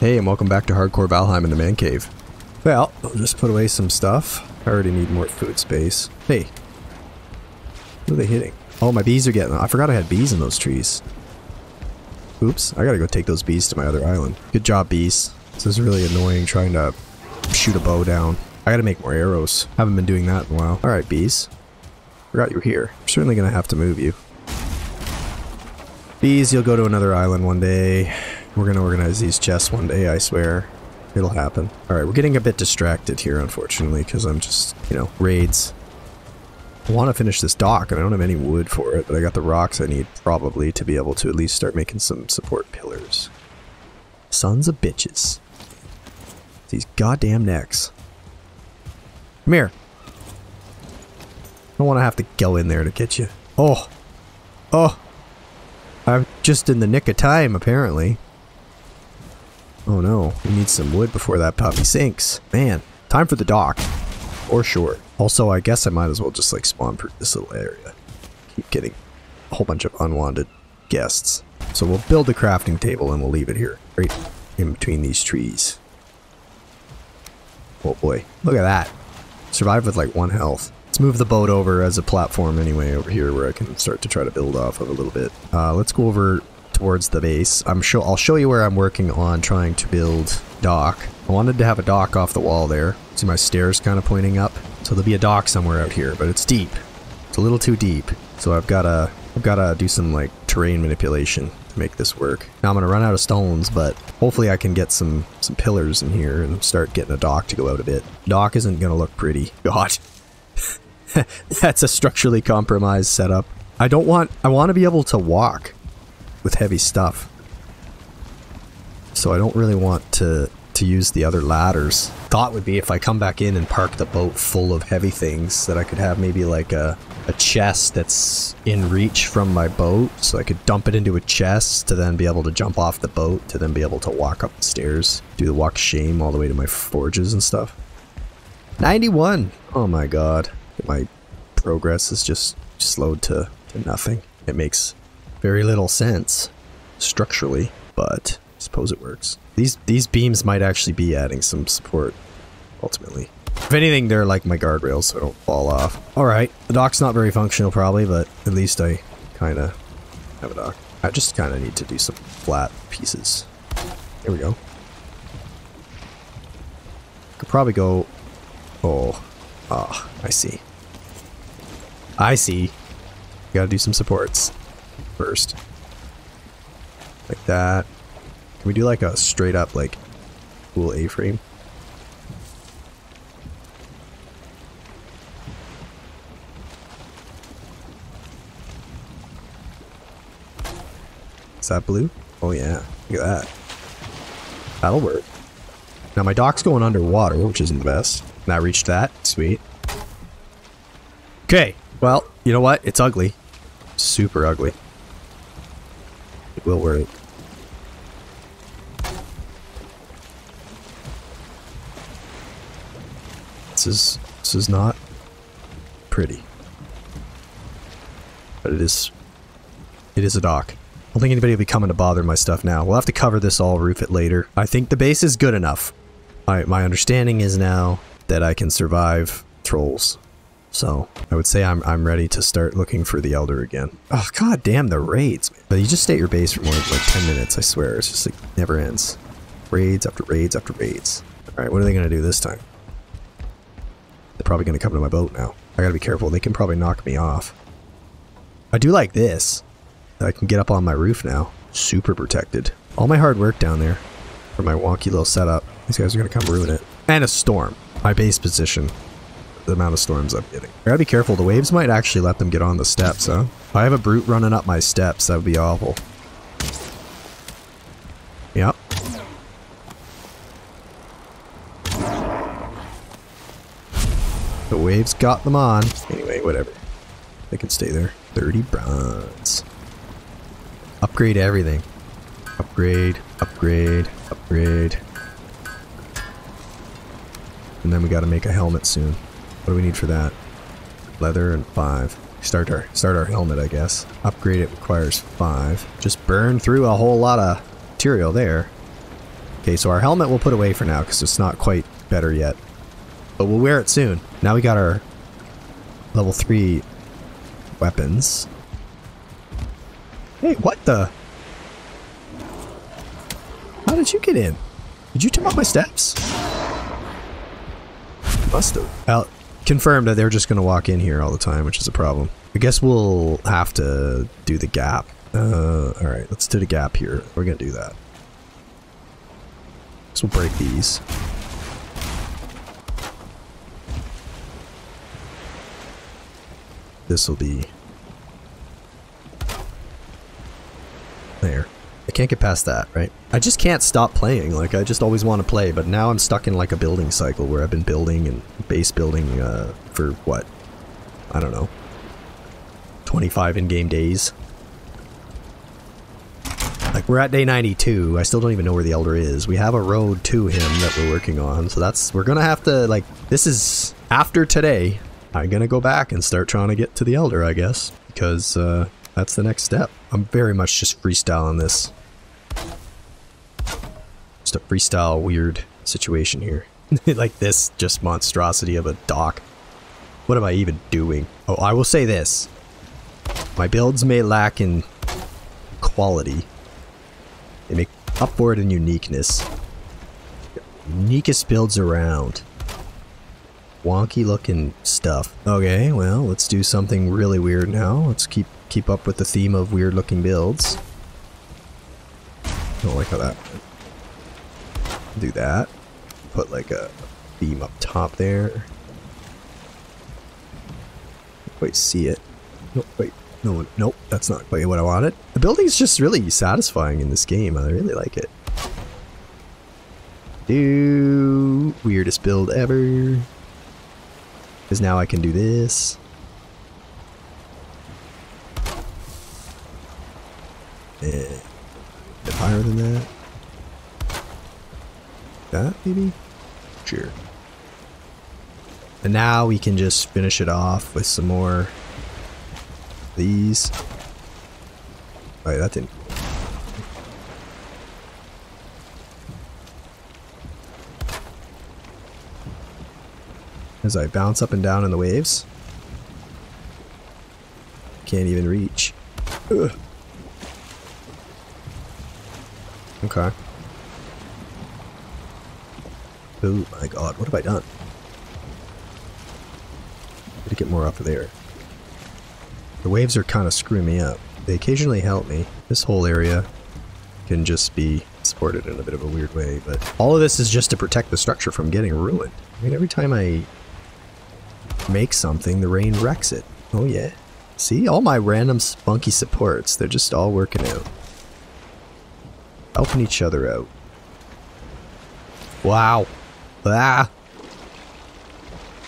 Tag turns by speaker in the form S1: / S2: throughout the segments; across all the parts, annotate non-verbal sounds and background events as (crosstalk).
S1: Hey, and welcome back to Hardcore Valheim in the Man Cave. Well, I'll just put away some stuff. I already need more food space. Hey. What are they hitting? Oh, my bees are getting... I forgot I had bees in those trees. Oops, I gotta go take those bees to my other island. Good job, bees. This is really annoying trying to shoot a bow down. I gotta make more arrows. Haven't been doing that in a while. Alright, bees. Forgot you were here. I'm certainly gonna have to move you. Bees, you'll go to another island one day. We're gonna organize these chests one day, I swear. It'll happen. Alright, we're getting a bit distracted here, unfortunately, because I'm just, you know, raids. I want to finish this dock, and I don't have any wood for it, but I got the rocks I need, probably, to be able to at least start making some support pillars. Sons of bitches. These goddamn necks. Come here. I don't want to have to go in there to get you. Oh. Oh. I'm just in the nick of time, apparently. Oh no, we need some wood before that puppy sinks. Man, time for the dock. Or shore. Also, I guess I might as well just like spawn proof this little area. Keep getting a whole bunch of unwanted guests. So we'll build the crafting table and we'll leave it here, right in between these trees. Oh boy, look at that. Survive with like one health. Let's move the boat over as a platform anyway over here where I can start to try to build off of a little bit. Uh, let's go over towards the base. I'm sure I'll show you where I'm working on trying to build dock. I wanted to have a dock off the wall there. See my stairs kind of pointing up? So there'll be a dock somewhere out here, but it's deep. It's a little too deep. So I've gotta I've gotta do some like terrain manipulation to make this work. Now I'm gonna run out of stones, but hopefully I can get some some pillars in here and start getting a dock to go out a bit. Dock isn't gonna look pretty. (laughs) God. (laughs) That's a structurally compromised setup. I don't want I want to be able to walk with heavy stuff. So I don't really want to to use the other ladders. Thought would be if I come back in and park the boat full of heavy things that I could have maybe like a, a chest that's in reach from my boat so I could dump it into a chest to then be able to jump off the boat to then be able to walk up the stairs, do the walk shame all the way to my forges and stuff. 91! Oh my god. My progress is just slowed to, to nothing. It makes very little sense structurally, but I suppose it works. These these beams might actually be adding some support, ultimately. If anything, they're like my guardrails so I don't fall off. Alright, the dock's not very functional probably, but at least I kind of have a dock. I just kind of need to do some flat pieces. Here we go. Could probably go... Oh. Ah, I see. I see. Gotta do some supports first. Like that. Can we do like a straight up like cool A-frame? Is that blue? Oh yeah, look at that. That'll work. Now my dock's going underwater, which isn't the best. Now reached that, sweet. Okay, well, you know what? It's ugly. Super ugly. It will work. This is this is not pretty. But it is it is a dock. I don't think anybody will be coming to bother my stuff now. We'll have to cover this all, roof it later. I think the base is good enough. My, my understanding is now that I can survive trolls. So I would say I'm, I'm ready to start looking for the Elder again. Oh, god damn the raids. But you just stay at your base for more than like 10 minutes, I swear. It's just like never ends. Raids after raids after raids. Alright, what are they going to do this time? They're probably going to come to my boat now. I gotta be careful. They can probably knock me off. I do like this. I can get up on my roof now. Super protected. All my hard work down there for my wonky little setup. These guys are going to come ruin it. And a storm. My base position the amount of storms I'm getting. I gotta be careful, the waves might actually let them get on the steps, huh? If I have a brute running up my steps, that would be awful. Yep. The waves got them on. Anyway, whatever. They can stay there. 30 bronze. Upgrade everything. Upgrade, upgrade, upgrade. And then we gotta make a helmet soon. What do we need for that? Leather and five. Start our start our helmet, I guess. Upgrade it requires five. Just burn through a whole lot of material there. Okay, so our helmet we'll put away for now because it's not quite better yet. But we'll wear it soon. Now we got our level 3 weapons. Hey, what the? How did you get in? Did you turn off my steps? Must have. Well, confirmed that they're just going to walk in here all the time, which is a problem. I guess we'll have to do the gap. Uh, alright, let's do the gap here. We're going to do that. So we'll break these. This will be... There. I can't get past that, right? I just can't stop playing. Like, I just always want to play, but now I'm stuck in like a building cycle where I've been building and base building uh, for what? I don't know. 25 in-game days. Like, we're at day 92. I still don't even know where the Elder is. We have a road to him that we're working on, so that's... We're gonna have to, like... This is... After today, I'm gonna go back and start trying to get to the Elder, I guess. Because, uh, that's the next step. I'm very much just freestyling this. Freestyle weird situation here. (laughs) like this just monstrosity of a dock. What am I even doing? Oh, I will say this. My builds may lack in quality. They make up for it in uniqueness. Uniquest builds around. Wonky looking stuff. Okay, well, let's do something really weird now. Let's keep keep up with the theme of weird looking builds. I Don't like how that do that. Put like a beam up top there. Wait, see it. No, wait, no, nope, that's not quite what I wanted. The building's just really satisfying in this game. I really like it. Do weirdest build ever. Because now I can do this. Eh, higher than that. That maybe? Sure. And now we can just finish it off with some more these. Oh, that didn't. As I bounce up and down in the waves. Can't even reach. Ugh. Okay. Oh my god, what have I done? Gotta get more up there. The waves are kind of screwing me up. They occasionally help me. This whole area can just be supported in a bit of a weird way, but all of this is just to protect the structure from getting ruined. I mean, every time I make something, the rain wrecks it. Oh yeah. See, all my random spunky supports, they're just all working out. Helping each other out. Wow. Ah!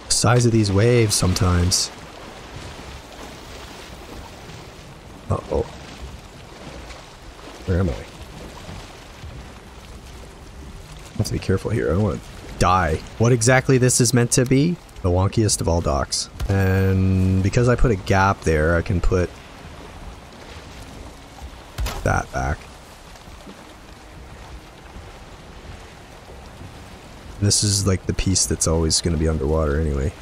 S1: Size of these waves sometimes. Uh-oh. Where am I? I have to be careful here. I don't want to die. What exactly this is meant to be? The wonkiest of all docks. And because I put a gap there, I can put that back. This is like the piece that's always going to be underwater anyway.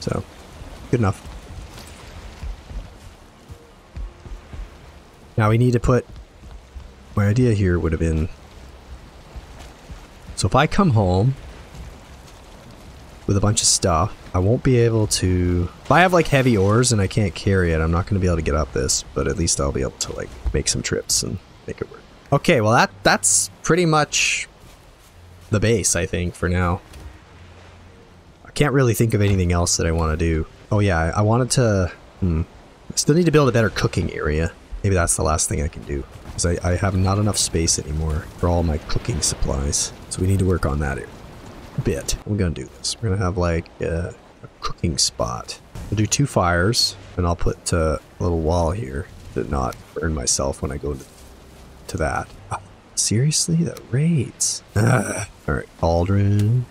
S1: So, good enough. Now we need to put... My idea here would have been... So if I come home with a bunch of stuff, I won't be able to... If I have like heavy ores and I can't carry it, I'm not going to be able to get up this, but at least I'll be able to like make some trips and make it work. Okay, well that that's pretty much the base, I think, for now. I can't really think of anything else that I want to do. Oh yeah, I, wanted to... Hmm. I still need to build a better cooking area. Maybe that's the last thing I can do. Because I, I have not enough space anymore for all my cooking supplies. So we need to work on that a bit. We're going to do this. We're going to have like a, a, cooking spot. We'll do two fires, and I'll put uh, a little wall here to not burn myself when I go to, to that. Oh, seriously? The raids. Uh, Alright, cauldron.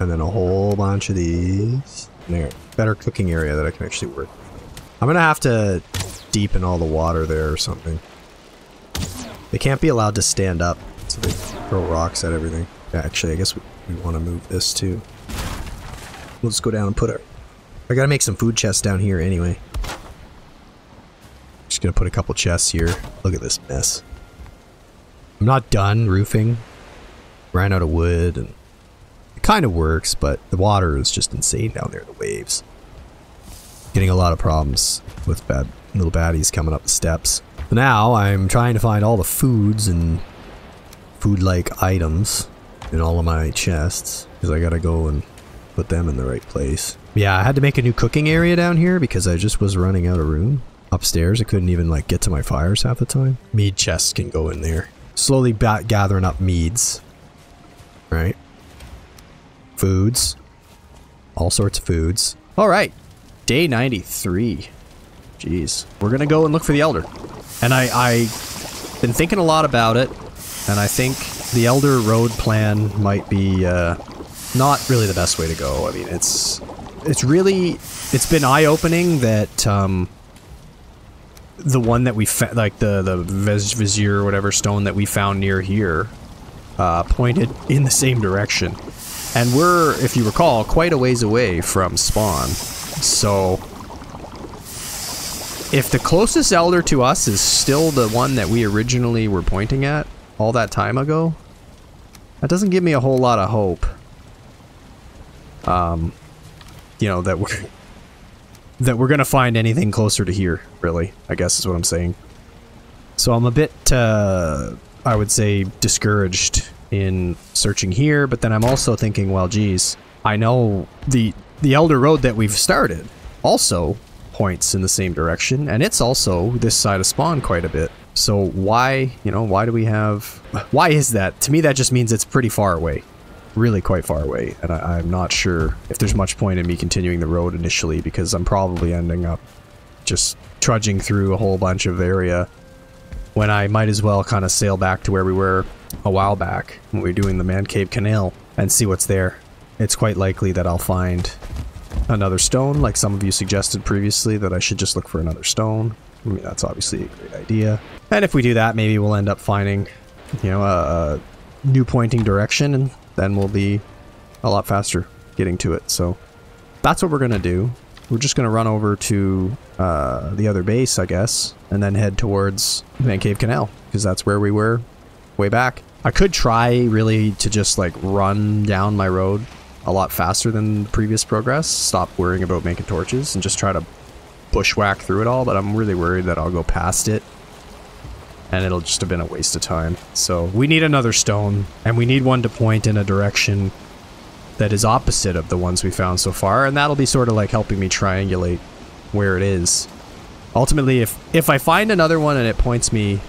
S1: And then a whole bunch of these. There. Better cooking area that I can actually work I'm gonna have to deepen all the water there or something. They can't be allowed to stand up, so they throw rocks at everything. Yeah, actually, I guess we, we want to move this too. We'll just go down and put our... I gotta make some food chests down here anyway. Gonna put a couple chests here. Look at this mess. I'm not done roofing. Ran out of wood and it kind of works, but the water is just insane down there, the waves. Getting a lot of problems with bad little baddies coming up the steps. Now I'm trying to find all the foods and food-like items in all of my chests because I gotta go and put them in the right place. Yeah, I had to make a new cooking area down here because I just was running out of room. Upstairs, I couldn't even like get to my fires half the time. Mead chests can go in there. Slowly gathering up meads. Right? Foods. All sorts of foods. All right. Day 93. Jeez. We're to go and look for the Elder. And I, I been thinking a lot about it. And I think the Elder Road plan might be uh, not really the best way to go. I mean, it's it's really it's been eye opening that um, the one that we found, like the the Vez Vizier or whatever stone that we found near here, uh, pointed in the same direction, and we're, if you recall, quite a ways away from spawn. So, if the closest elder to us is still the one that we originally were pointing at all that time ago, that doesn't give me a whole lot of hope. Um, you know that we're that we're gonna find anything closer to here. Really, I guess is what I'm saying. So I'm a bit, uh, I would say, discouraged in searching here. But then I'm also thinking, well, geez, I know the the Elder Road that we've started also points in the same direction, and it's also this side of spawn quite a bit. So why, you know, why do we have, why is that? To me, that just means it's pretty far away really quite far away, and I, am not sure if there's much point in me continuing the road initially because I'm probably ending up just trudging through a whole bunch of area when I might as well kind of sail back to where we were a while back when we were doing the Man Cave Canal and see what's there. It's quite likely that I'll find another stone, like some of you suggested previously, that I should just look for another stone. I mean, that's obviously a great idea. And if we do that, maybe we'll end up finding, you know, a, a new pointing direction and then we'll be a lot faster getting to it. So that's what we're going to do. We're just going to run over to uh, the other base, I guess, and then head towards Man Cave Canal, because that's where we were way back. I could try really to just like run down my road a lot faster than previous progress, stop worrying about making torches, and just try to bushwhack through it all, but I'm really worried that I'll go past it and it'll just have been a waste of time. So we need another stone, and we need one to point in a direction that is opposite of the ones we found so far, and that'll be sort of like helping me triangulate where it is. Ultimately, if, if I find another one and it points me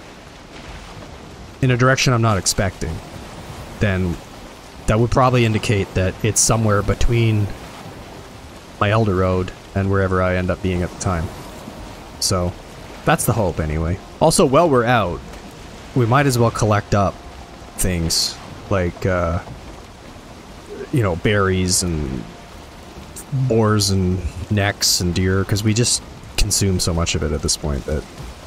S1: in a direction I'm not expecting, then that would probably indicate that it's somewhere between my Elder Road and wherever I end up being at the time. So, that's the hope anyway. Also, while we're out, we might as well collect up things like, uh, you know, berries and boars and necks and deer, because we just consume so much of it at this point that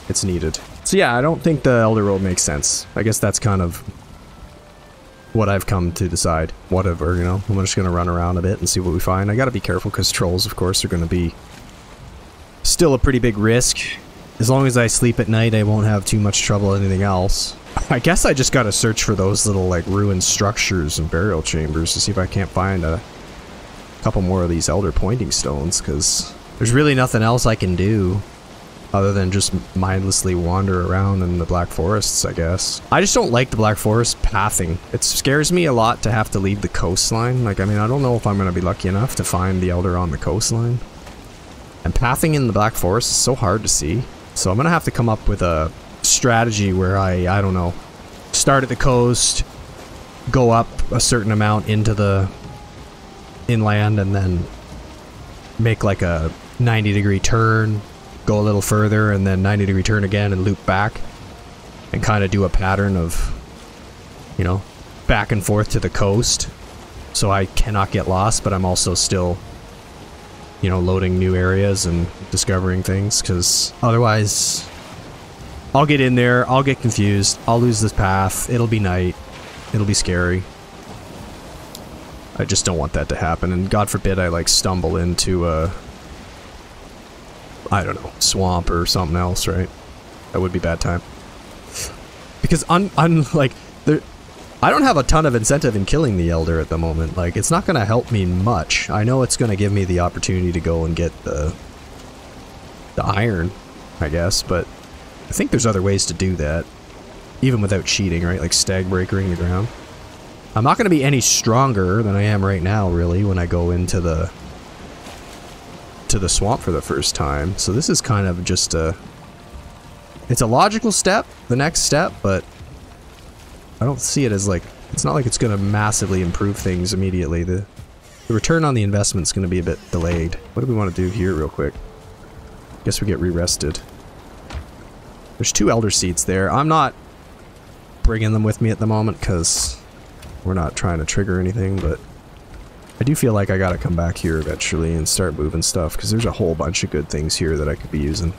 S1: it's needed. So yeah, I don't think the Elder Road makes sense. I guess that's kind of what I've come to decide. Whatever, you know, I'm just gonna run around a bit and see what we find. I gotta be careful because trolls, of course, are gonna be still a pretty big risk as long as I sleep at night, I won't have too much trouble anything else. I guess I just gotta search for those little, like, ruined structures and burial chambers to see if I can't find a couple more of these Elder Pointing Stones, because there's really nothing else I can do other than just mindlessly wander around in the Black Forests, I guess. I just don't like the Black Forest pathing. It scares me a lot to have to leave the coastline. Like, I mean, I don't know if I'm to be lucky enough to find the Elder on the coastline. And pathing in the Black Forest is so hard to see. So I'm going to have to come up with a strategy where I, I don't know, start at the coast, go up a certain amount into the inland, and then make like a 90 degree turn, go a little further, and then 90 degree turn again and loop back. And kind of do a pattern of, you know, back and forth to the coast. So I cannot get lost, but I'm also still you know, loading new areas and discovering things, because otherwise I'll get in there, I'll get confused, I'll lose this path, it'll be night, it'll be scary. I just don't want that to happen, and God forbid I, like, stumble into a... I don't know, swamp or something else, right? That would be bad time. Because un, un like, I don't have a ton of incentive in killing the Elder at the moment. Like, it's not going to help me much. I know it's going to give me the opportunity to go and get the, the iron, I guess, but I think there's other ways to do that. Even without cheating, right? Like stag breakering the ground. I'm not going to be any stronger than I am right now, really, when I go into the to the swamp for the first time. So this is kind of just a... It's a logical step, the next step, but I don't see it as like, it's not like it's going to massively improve things immediately. The, the return on the investment is going to be a bit delayed. What do we want to do here real quick? Guess we get re-rested. There's two Elder Seeds there. I'm not bringing them with me at the moment because we're not trying to trigger anything, but I do feel like I gotta come back here eventually and start moving stuff because there's a whole bunch of good things here that I could be using.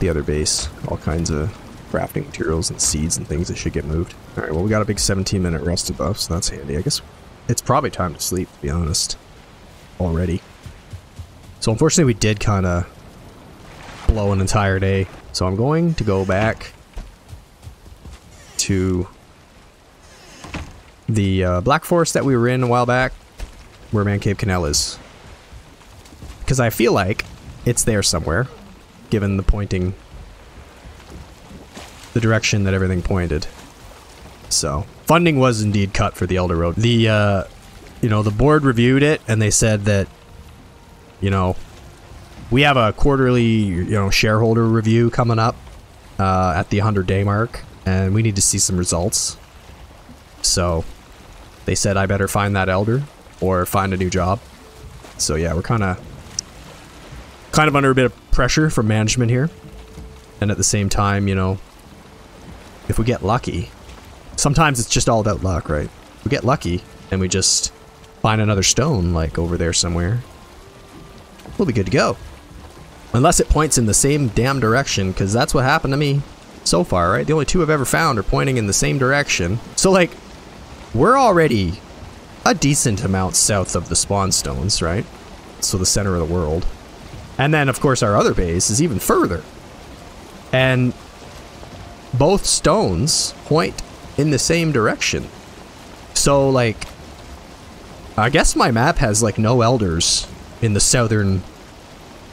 S1: The other base, all kinds of crafting materials and seeds and things that should get moved. Alright, well we got a big 17 minute rested buff, so that's handy. I guess it's probably time to sleep, to be honest. Already. So unfortunately we did kind of blow an entire day. So I'm going to go back to the uh, Black Forest that we were in a while back, where Man Cave Canal is. Because I feel like it's there somewhere, given the pointing the direction that everything pointed. So, funding was indeed cut for the Elder Road. The, uh, you know, the board reviewed it and they said that, you know, we have a quarterly, you know, shareholder review coming up uh, at the 100 day mark and we need to see some results. So, they said I better find that Elder or find a new job. So yeah, we're kind of kind of under a bit of pressure from management here. And at the same time, you know, if we get lucky, sometimes it's just all about luck, right? We get lucky and we just find another stone like over there somewhere. We'll be good to go. Unless it points in the same damn direction, because that's what happened to me so far, right? The only two I've ever found are pointing in the same direction. So, like, we're already a decent amount south of the spawn stones, right? So the center of the world. And then, of course, our other base is even further. And both stones point in the same direction. So, like, I guess my map has, like, no elders in the southern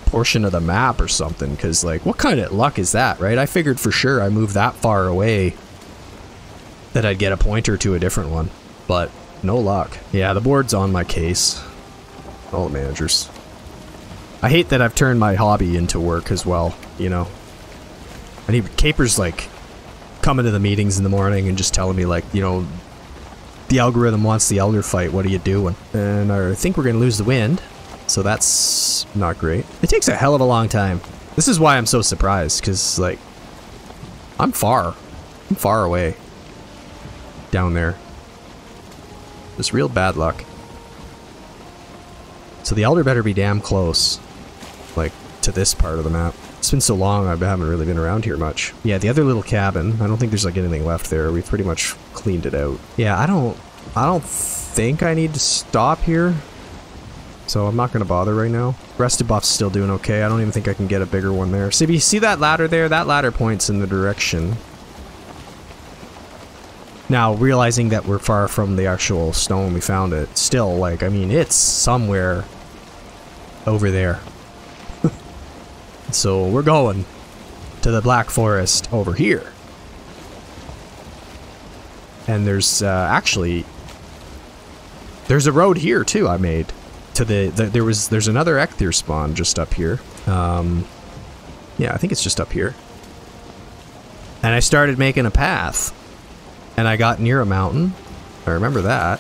S1: portion of the map or something, because, like, what kind of luck is that, right? I figured for sure I moved that far away that I'd get a pointer to a different one, but no luck. Yeah, the board's on my case. All the managers. I hate that I've turned my hobby into work as well, you know. I need Caper's like coming to the meetings in the morning and just telling me like, you know, the algorithm wants the elder fight, what are you doing? And I think we're gonna lose the wind, so that's not great. It takes a hell of a long time. This is why I'm so surprised, because like, I'm far. I'm far away. Down there. Just real bad luck. So the Elder better be damn close. Like, to this part of the map. It's been so long, I haven't really been around here much. Yeah, the other little cabin, I don't think there's like anything left there. We've pretty much cleaned it out. Yeah, I don't, I don't think I need to stop here. So I'm not going to bother right now. Rested buff's still doing okay. I don't even think I can get a bigger one there. See, you see that ladder there? That ladder points in the direction now, realizing that we're far from the actual stone we found it, still, like, I mean, it's somewhere over there. So we're going to the Black Forest over here. And there's uh, actually there's a road here too I made to the, the there was there's another Eikthyr spawn just up here. Um, yeah, I think it's just up here. And I started making a path and I got near a mountain. I remember that.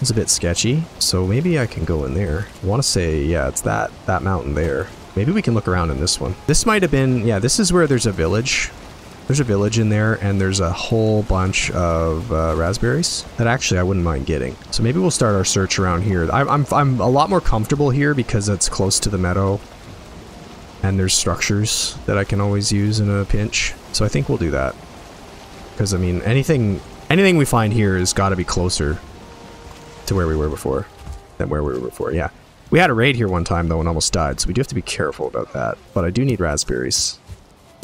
S1: It's a bit sketchy, so maybe I can go in there. I want to say, yeah, it's that, that mountain there. Maybe we can look around in this one. This might have been, yeah, this is where there's a village. There's a village in there, and there's a whole bunch of uh, raspberries that actually I wouldn't mind getting. So maybe we'll start our search around here. I, I'm, I'm a lot more comfortable here because it's close to the meadow And there's structures that I can always use in a pinch. So I think we'll do that. Because, I mean, anything anything we find here has got to be closer to where we were before than where we were before. Yeah. We had a raid here one time, though, and almost died, so we do have to be careful about that. But I do need raspberries.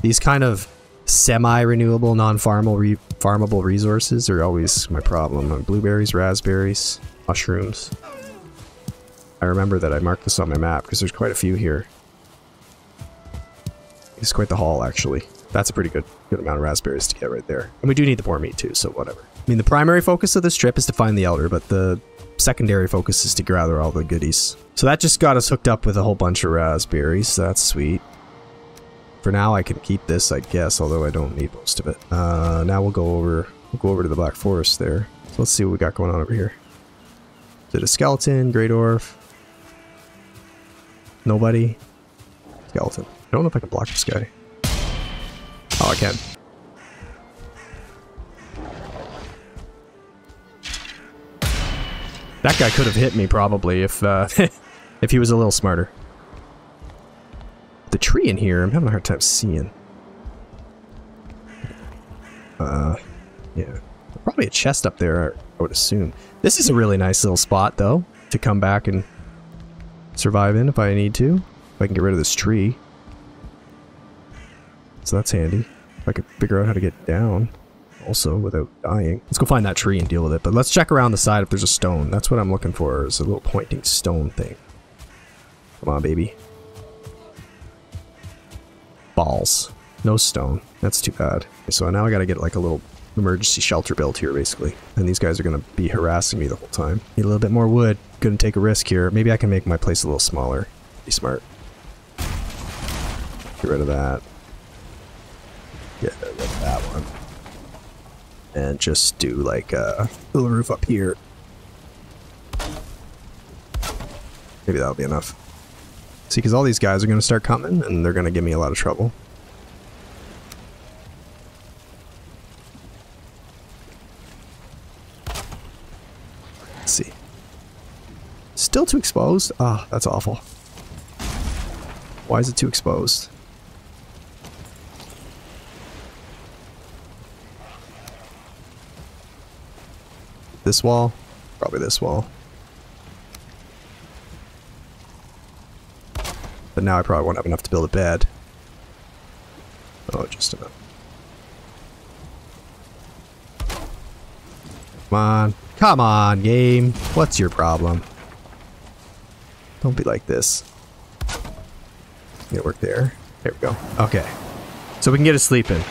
S1: These kind of semi-renewable, non-farmable re farmable resources are always my problem. Uh, blueberries, raspberries, mushrooms. I remember that I marked this on my map because there's quite a few here. It's quite the haul, actually. That's a pretty good good amount of raspberries to get right there. And we do need the boar meat too, so whatever. I mean, the primary focus of this trip is to find the elder, but the secondary focus is to gather all the goodies. So that just got us hooked up with a whole bunch of raspberries. So that's sweet. For now, I can keep this, I guess, although I don't need most of it. Uh, now we'll go over, we'll go over to the Black Forest there. So let's see what we got going on over here. Is it a skeleton? Greydwarf? Nobody? Skeleton. I don't know if I can block this guy. Oh, I can. That guy could have hit me probably if uh, (laughs) if he was a little smarter. The tree in here, I'm having a hard time seeing. Uh, yeah. Probably a chest up there, I would assume. This is a really nice little spot, though, to come back and survive in if I need to. If I can get rid of this tree. So that's handy. If I could figure out how to get down also without dying. Let's go find that tree and deal with it. But let's check around the side if there's a stone. That's what I'm looking for is a little pointing stone thing. Come on, baby. Balls. No stone. That's too bad. So now I gotta get like a little emergency shelter built here, basically. And these guys are gonna be harassing me the whole time. Need a little bit more wood. Gonna take a risk here. Maybe I can make my place a little smaller. Be smart. Get rid of that. Get rid of that one and just do like a little roof up here. Maybe that'll be enough. See, because all these guys are going to start coming, and they're going to give me a lot of trouble. Let's see. Still too exposed? Ah, oh, that's awful. Why is it too exposed? This wall? Probably this wall. But now I probably won't have enough to build a bed. Oh, just enough. Come on. Come on, game. What's your problem? Don't be like this. It work there. There we go. Okay. So we can get a sleep in.